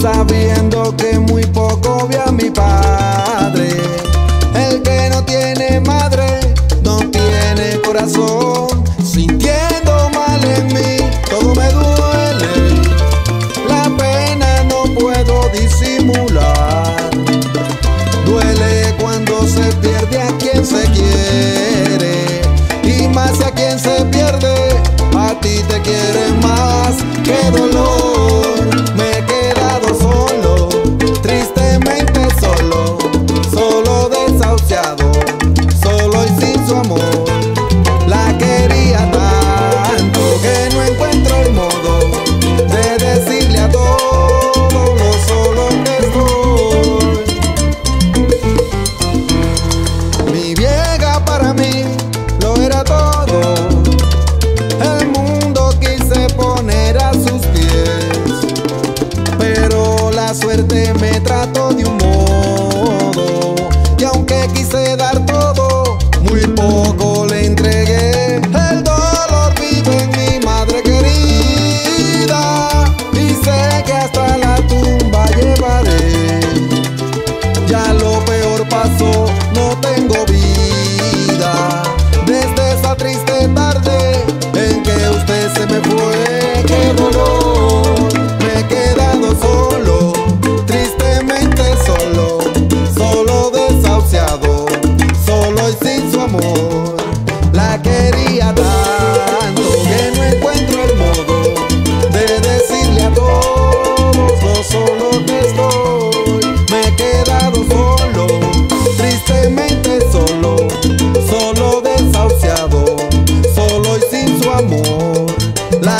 sabiendo que muy poco vi a mi padre. El que no tiene madre, no tiene corazón, sintiendo.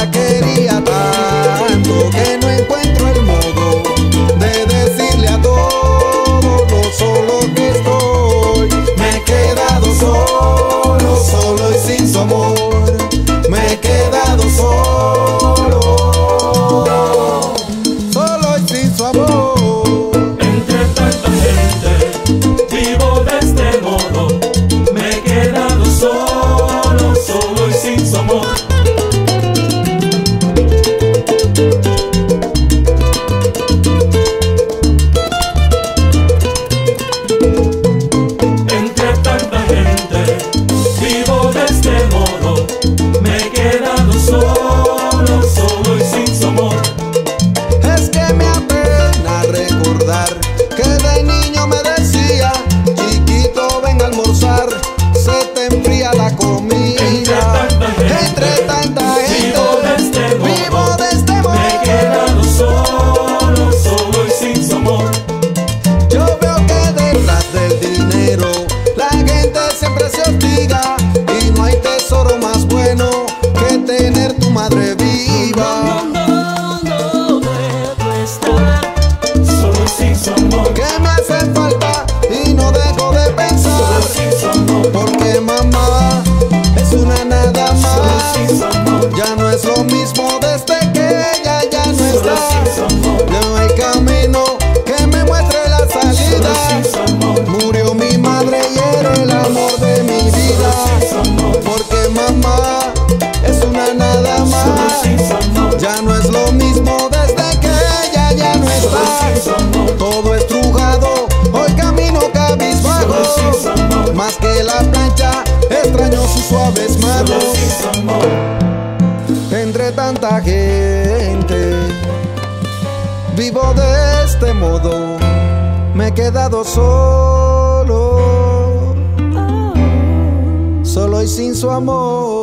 que playa, extraño sus suaves manos. Entre tanta gente, vivo de este modo, me he quedado solo, oh. solo y sin su amor.